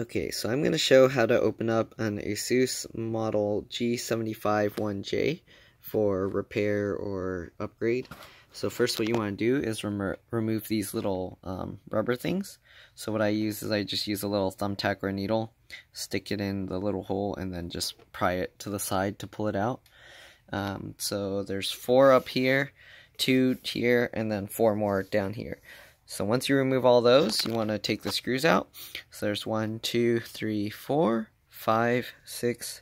Okay, so I'm going to show how to open up an Asus model G751J for repair or upgrade. So first what you want to do is remo remove these little um, rubber things. So what I use is I just use a little thumbtack or needle, stick it in the little hole, and then just pry it to the side to pull it out. Um, so there's four up here, two here, and then four more down here. So once you remove all those, you want to take the screws out. So there's one, two, three, four, five, six,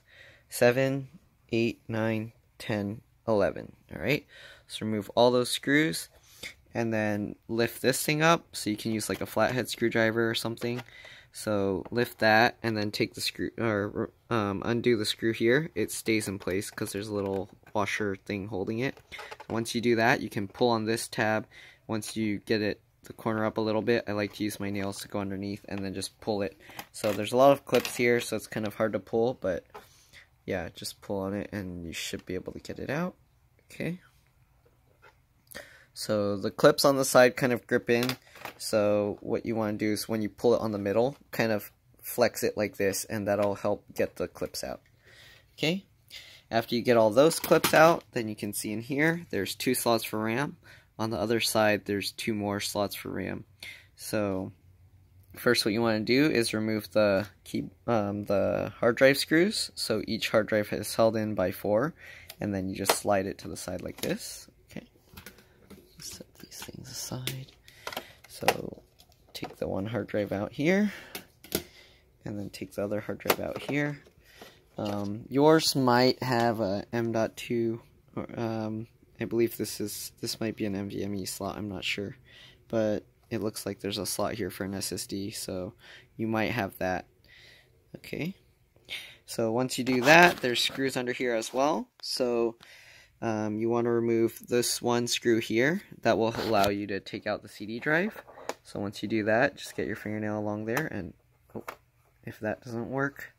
seven, eight, nine, ten, eleven. All right. So remove all those screws and then lift this thing up so you can use like a flathead screwdriver or something. So lift that and then take the screw or um, undo the screw here. It stays in place because there's a little washer thing holding it. Once you do that, you can pull on this tab. Once you get it the corner up a little bit. I like to use my nails to go underneath and then just pull it. So there's a lot of clips here, so it's kind of hard to pull, but yeah, just pull on it and you should be able to get it out. Okay. So the clips on the side kind of grip in. So what you want to do is when you pull it on the middle, kind of flex it like this, and that'll help get the clips out. Okay. After you get all those clips out, then you can see in here, there's two slots for RAM on the other side there's two more slots for RAM. So first what you want to do is remove the key, um, the hard drive screws. So each hard drive is held in by four and then you just slide it to the side like this. Okay, set these things aside. So take the one hard drive out here and then take the other hard drive out here. Um, yours might have a M.2 um, I believe this is this might be an NVMe slot, I'm not sure. But it looks like there's a slot here for an SSD, so you might have that. Okay. So once you do that, there's screws under here as well. So um, you want to remove this one screw here. That will allow you to take out the CD drive. So once you do that, just get your fingernail along there and oh, if that doesn't work,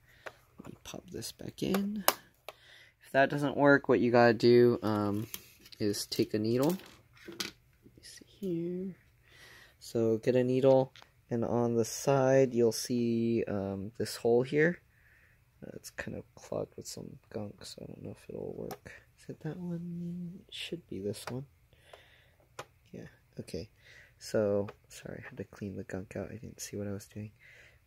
pop this back in. If that doesn't work, what you gotta do, um, is take a needle. see here. So get a needle, and on the side you'll see um, this hole here. Uh, it's kind of clogged with some gunk, so I don't know if it'll work. Is it that one? It should be this one. Yeah, okay. So, sorry, I had to clean the gunk out. I didn't see what I was doing.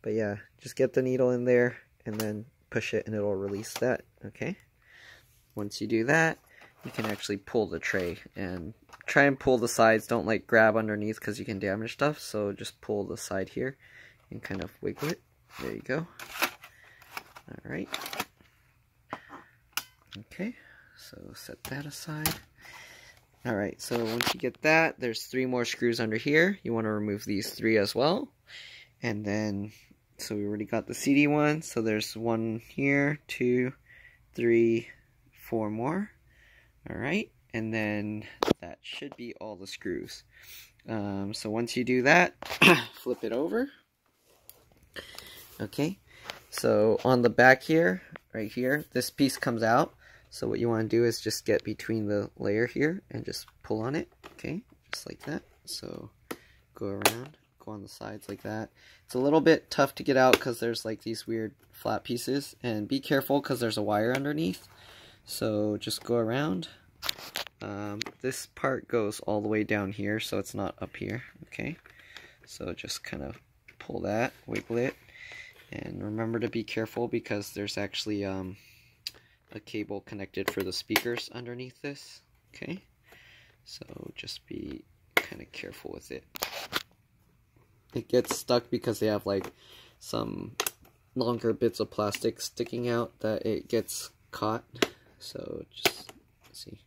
But yeah, just get the needle in there, and then push it, and it'll release that, okay? Once you do that, you can actually pull the tray and try and pull the sides. Don't like grab underneath because you can damage stuff. So just pull the side here and kind of wiggle it. There you go. Alright. Okay, so set that aside. Alright, so once you get that, there's three more screws under here. You want to remove these three as well. And then, so we already got the CD one. So there's one here, two, three, four more. Alright, and then that should be all the screws. Um, so once you do that, flip it over. Okay, so on the back here, right here, this piece comes out. So what you want to do is just get between the layer here and just pull on it. Okay, just like that. So go around, go on the sides like that. It's a little bit tough to get out because there's like these weird flat pieces. And be careful because there's a wire underneath. So just go around. Um, this part goes all the way down here, so it's not up here, okay? So just kind of pull that, wiggle it, and remember to be careful because there's actually um, a cable connected for the speakers underneath this, okay? So just be kind of careful with it. It gets stuck because they have like some longer bits of plastic sticking out that it gets caught. So just see.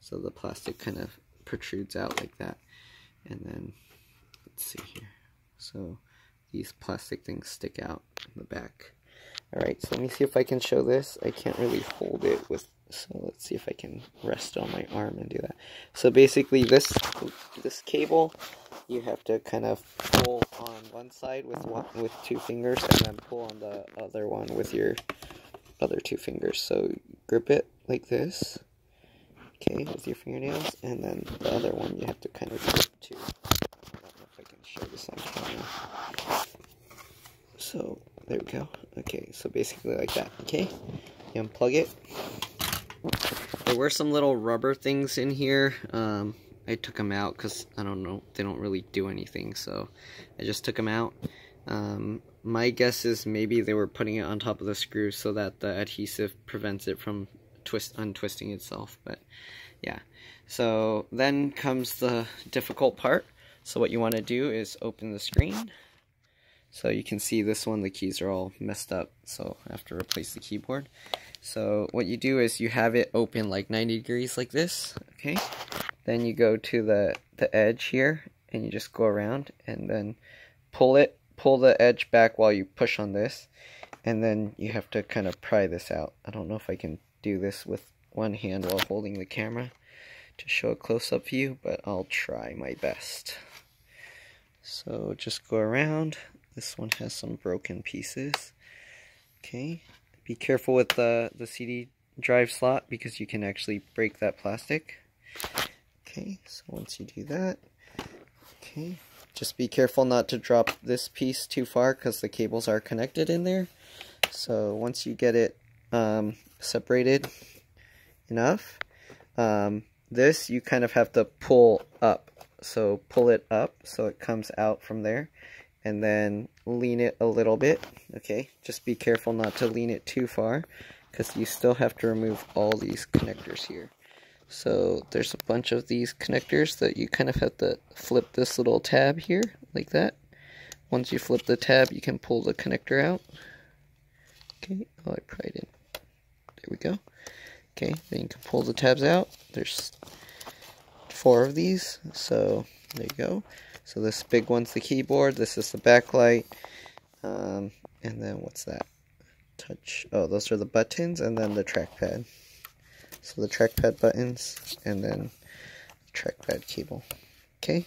So the plastic kind of protrudes out like that. And then, let's see here. So these plastic things stick out in the back. Alright, so let me see if I can show this. I can't really hold it with, so let's see if I can rest on my arm and do that. So basically this, this cable, you have to kind of pull on one side with one, with two fingers and then pull on the other one with your other two fingers. So grip it like this, okay, with your fingernails, and then the other one you have to kind of grip too. I don't know if I can show this on camera. So there we go. Okay, so basically like that, okay? You unplug it. There were some little rubber things in here. Um, I took them out because, I don't know, they don't really do anything, so I just took them out. Um, my guess is maybe they were putting it on top of the screw so that the adhesive prevents it from twist untwisting itself, but yeah. So then comes the difficult part. So what you want to do is open the screen. So you can see this one, the keys are all messed up, so I have to replace the keyboard. So what you do is you have it open like 90 degrees like this, okay? Then you go to the, the edge here, and you just go around, and then pull it, pull the edge back while you push on this, and then you have to kind of pry this out. I don't know if I can do this with one hand while holding the camera to show a close-up view, but I'll try my best. So just go around, this one has some broken pieces. Okay, be careful with the, the CD drive slot because you can actually break that plastic. Okay, so once you do that, okay, just be careful not to drop this piece too far because the cables are connected in there. So once you get it um, separated enough, um, this you kind of have to pull up. So pull it up so it comes out from there and then lean it a little bit, okay? Just be careful not to lean it too far because you still have to remove all these connectors here. So there's a bunch of these connectors that you kind of have to flip this little tab here, like that. Once you flip the tab, you can pull the connector out. Okay, oh, I pried it. There we go. Okay, then you can pull the tabs out. There's four of these, so there you go. So this big one's the keyboard, this is the backlight, um, and then what's that? Touch, oh, those are the buttons, and then the trackpad. So the trackpad buttons, and then trackpad cable. Okay,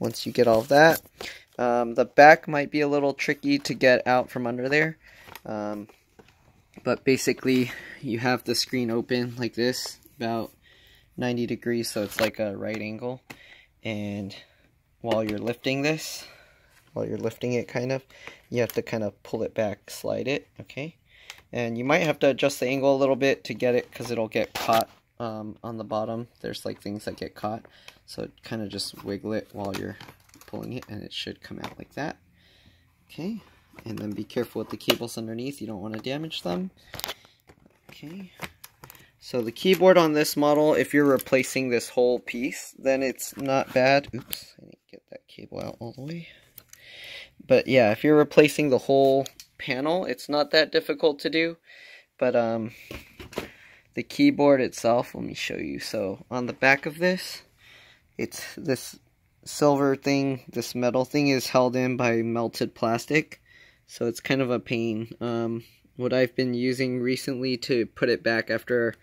once you get all of that, um, the back might be a little tricky to get out from under there. Um, but basically, you have the screen open like this, about 90 degrees, so it's like a right angle. And while you're lifting this, while you're lifting it kind of, you have to kind of pull it back, slide it, okay? And you might have to adjust the angle a little bit to get it because it'll get caught um, on the bottom. There's like things that get caught. So kind of just wiggle it while you're pulling it and it should come out like that. Okay, and then be careful with the cables underneath. You don't want to damage them. Okay. So the keyboard on this model, if you're replacing this whole piece, then it's not bad. Oops, I didn't get that cable out all the way. But yeah, if you're replacing the whole panel, it's not that difficult to do. But um, the keyboard itself, let me show you. So on the back of this, it's this silver thing, this metal thing is held in by melted plastic. So it's kind of a pain. Um, what I've been using recently to put it back after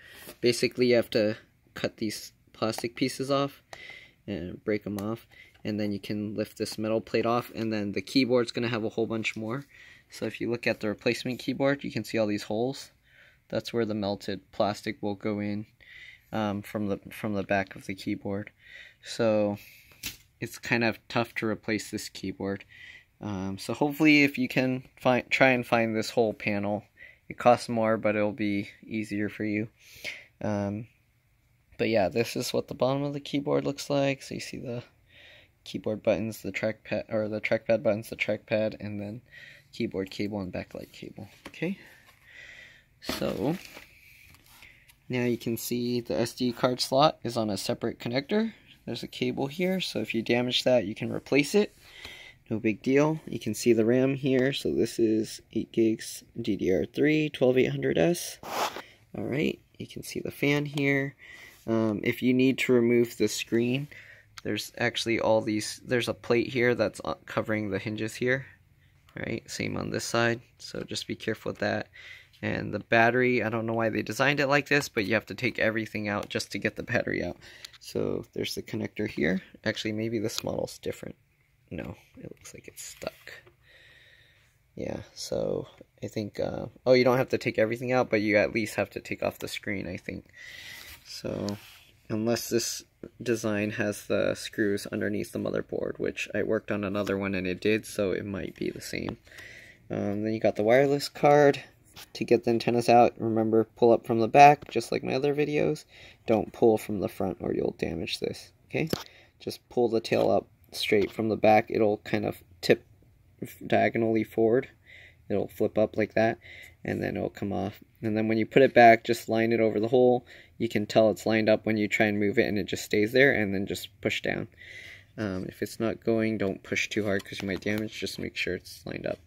basically you have to cut these plastic pieces off and break them off and then you can lift this metal plate off and then the keyboard's going to have a whole bunch more so if you look at the replacement keyboard you can see all these holes that's where the melted plastic will go in um, from the from the back of the keyboard so it's kind of tough to replace this keyboard um, so hopefully if you can find try and find this whole panel, it costs more but it'll be easier for you. Um, but yeah, this is what the bottom of the keyboard looks like. So you see the keyboard buttons, the trackpad, or the trackpad buttons, the trackpad, and then keyboard cable and backlight cable. Okay, so now you can see the SD card slot is on a separate connector. There's a cable here, so if you damage that, you can replace it no big deal. You can see the RAM here. So this is 8 gigs DDR3 12800S. Alright, you can see the fan here. Um, if you need to remove the screen, there's actually all these, there's a plate here that's covering the hinges here. Right, same on this side. So just be careful with that. And the battery, I don't know why they designed it like this, but you have to take everything out just to get the battery out. So there's the connector here. Actually, maybe this model's different. No, it looks like it's stuck. Yeah, so I think, uh, oh, you don't have to take everything out, but you at least have to take off the screen, I think. So, unless this design has the screws underneath the motherboard, which I worked on another one and it did, so it might be the same. Um, then you got the wireless card to get the antennas out. Remember, pull up from the back, just like my other videos. Don't pull from the front or you'll damage this, okay? Just pull the tail up straight from the back. It'll kind of tip diagonally forward. It'll flip up like that, and then it'll come off. And then when you put it back, just line it over the hole. You can tell it's lined up when you try and move it, and it just stays there, and then just push down. Um, if it's not going, don't push too hard because you might damage. Just make sure it's lined up.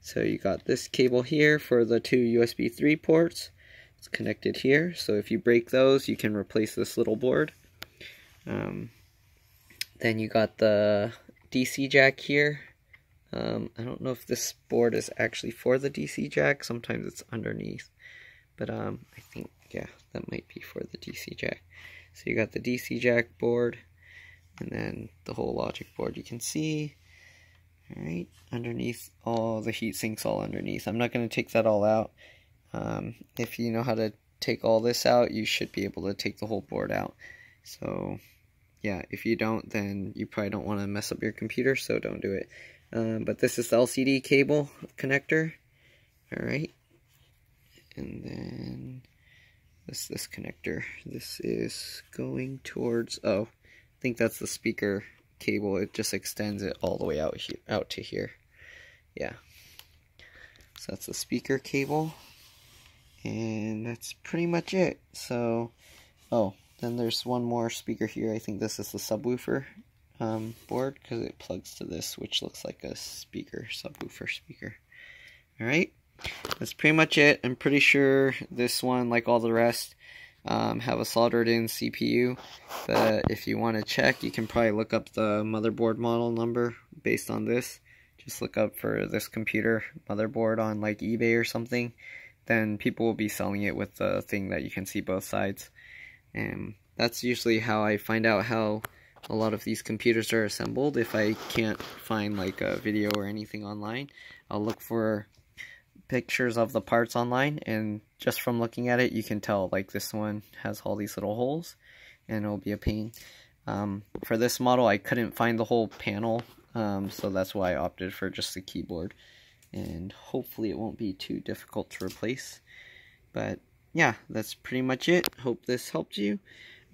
So you got this cable here for the two USB 3 ports. It's connected here. So if you break those, you can replace this little board. Um, then you got the DC jack here. Um, I don't know if this board is actually for the DC jack. Sometimes it's underneath. But um, I think, yeah, that might be for the DC jack. So you got the DC jack board and then the whole logic board you can see. Alright, underneath all the heat sinks all underneath. I'm not going to take that all out. Um, if you know how to take all this out, you should be able to take the whole board out. So, yeah, if you don't, then you probably don't want to mess up your computer, so don't do it. Um, but this is the LCD cable connector. Alright. And then this this connector. This is going towards oh, I think that's the speaker cable. It just extends it all the way out here out to here. Yeah. So that's the speaker cable. And that's pretty much it. So oh, then there's one more speaker here. I think this is the subwoofer um, board because it plugs to this, which looks like a speaker, subwoofer speaker. Alright, that's pretty much it. I'm pretty sure this one, like all the rest, um, have a soldered in CPU, but if you want to check, you can probably look up the motherboard model number based on this. Just look up for this computer motherboard on like eBay or something. Then people will be selling it with the thing that you can see both sides. And that's usually how I find out how a lot of these computers are assembled. If I can't find like a video or anything online, I'll look for pictures of the parts online and just from looking at it you can tell like this one has all these little holes and it'll be a pain. Um, for this model I couldn't find the whole panel um, so that's why I opted for just the keyboard and hopefully it won't be too difficult to replace but yeah that's pretty much it hope this helped you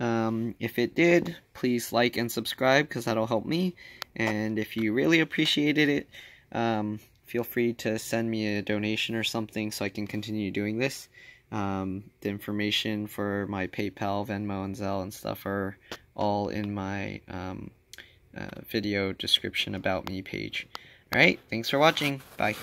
um, if it did, please like and subscribe because that'll help me. And if you really appreciated it, um, feel free to send me a donation or something so I can continue doing this. Um, the information for my PayPal, Venmo, and Zelle and stuff are all in my um, uh, video description about me page. Alright, thanks for watching. Bye.